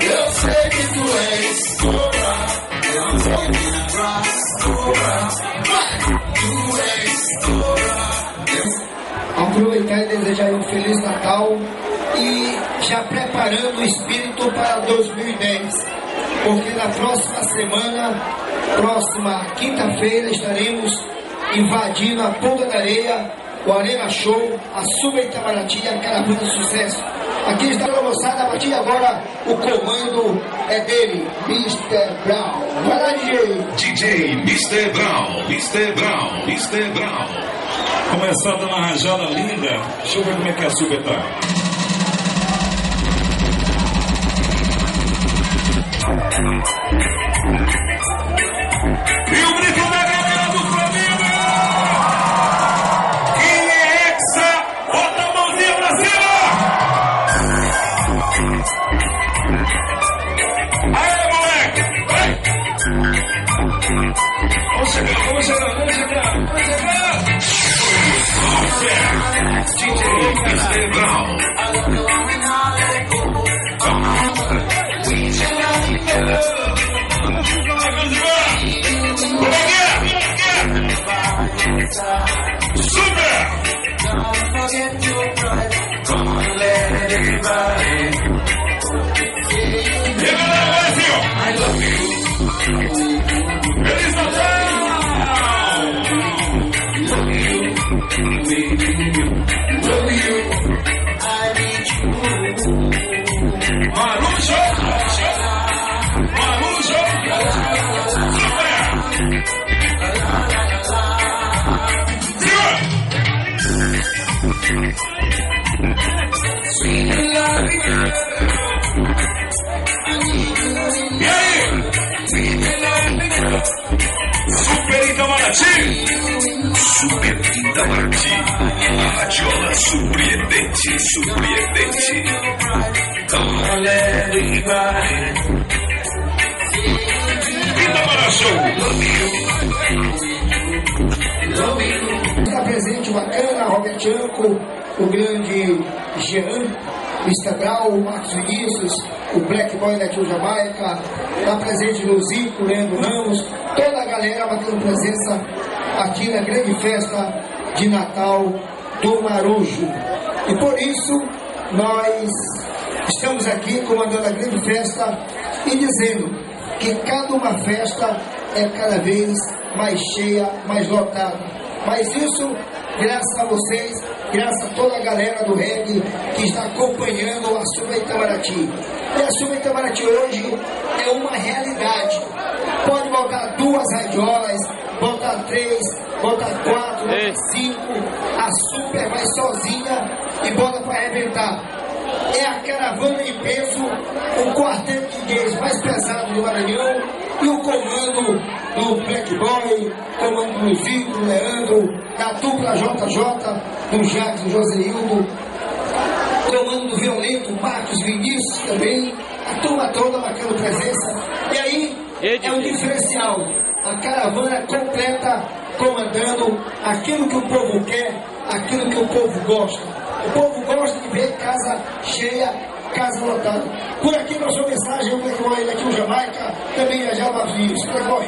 Eu sei que tu és cobra. Eu sei que tu és cobra. Tu és. Aproveitar e desejar um Feliz Natal e já preparando o espírito para 2010. Porque na próxima semana, próxima quinta-feira, estaremos invadindo a Ponta da Areia, o Arena Show, a Suba Itamaraty e a Caravana Sucesso. Aqui está a moçada, a partir de agora o comando é dele, Mr. Brown. Vai lá, DJ! DJ Mr. Brown, Mr. Brown, Mr. Brown. Começando uma rajada linda. Deixa eu ver como é que a Super tá. E Marujo! Marujo! E aí? Super Itamaraty! Super Itamaraty. A radiola surpreendente, surpreendente. Itamaraty Show! Está presente bacana, Robert Anco, o grande Jean, o Instagram, o Marcos Vinícius, o Black Boy da Tio Jamaica, está presente o Zico, Leandro Ramos, toda a galera batendo presença aqui na grande festa de Natal do Marujo. E por isso nós estamos aqui comandando a grande festa e dizendo que cada uma festa é cada vez mais cheia, mais lotada. Mas isso, graças a vocês, graças a toda a galera do reggae que está acompanhando a Suba Itamaraty. E a Suba Itamaraty hoje é uma realidade. Pode botar duas radiolas, botar três, botar quatro, botar cinco. A Super vai sozinha e bota para arrebentar é a caravana em peso, o quarteto de gays mais pesado do Maranhão e o comando do Black Boy, comando do Zico, do Leandro, da dupla JJ, do Jacques, do Joseildo, comando do Violento, Marcos Vinícius também, a turma toda marcando presença. E aí é um diferencial. A caravana completa comandando aquilo que o povo quer, aquilo que o povo gosta. O povo gosta de ver casa cheia, casa lotada. Por aqui, na sua mensagem, eu vou ele aqui o Jamaica, também já já Marquinhos. Precói.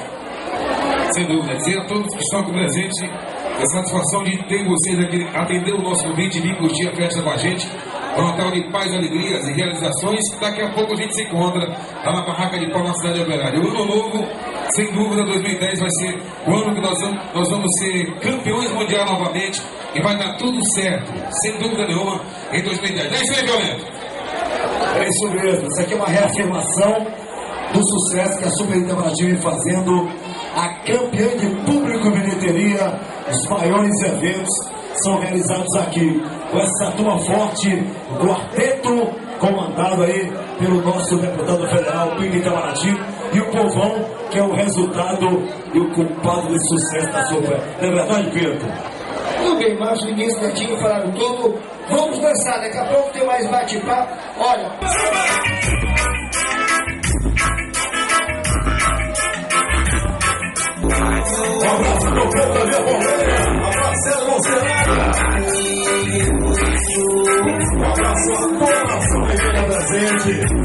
Sem dúvida, dizer a todos que estão aqui presentes a satisfação de ter vocês aqui, atender o nosso convite e vir curtir a festa com a gente. Um Natal de paz, alegrias e realizações. Daqui a pouco a gente se encontra lá na barraca de pau na cidade operária. O ano novo, sem dúvida, 2010 vai ser o ano que nós vamos, nós vamos ser campeões mundial novamente e vai dar tudo certo, sem dúvida nenhuma, em 2010. É isso aí, Violento. É isso mesmo, isso aqui é uma reafirmação do sucesso que a Super Itamaraty vem fazendo, a campeã de público e bilheteria, os maiores eventos são realizados aqui, com essa turma forte, o quarteto comandado aí pelo nosso deputado federal, Pinto Itamaraty, e o povão, que é o resultado e o culpado desse sucesso da Super. Não é verdade, Vitor? Tudo bem, Márcio Vinícius Netinho falaram tudo. Vamos dançar, daqui a pouco tem mais bate-papo. Olha.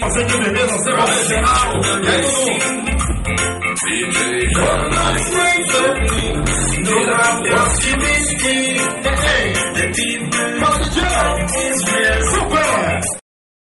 Fazendo beleza, você vai regional! E